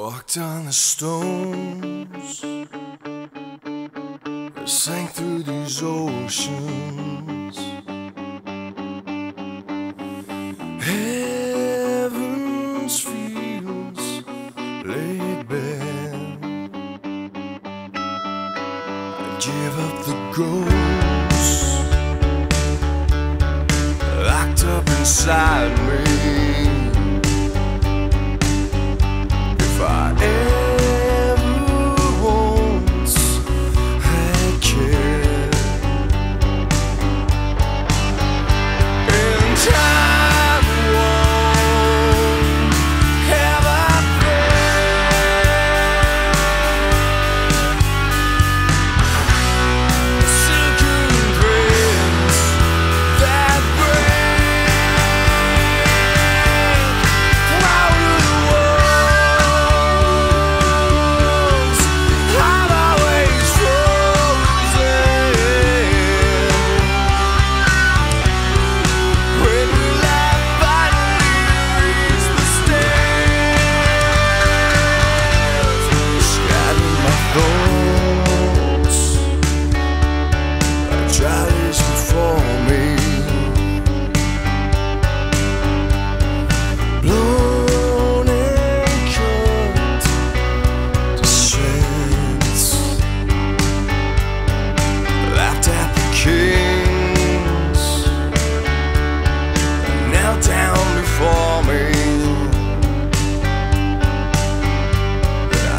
Walked on the stones, I sank through these oceans. Heaven's fields laid bare. I gave up the ghost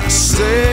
say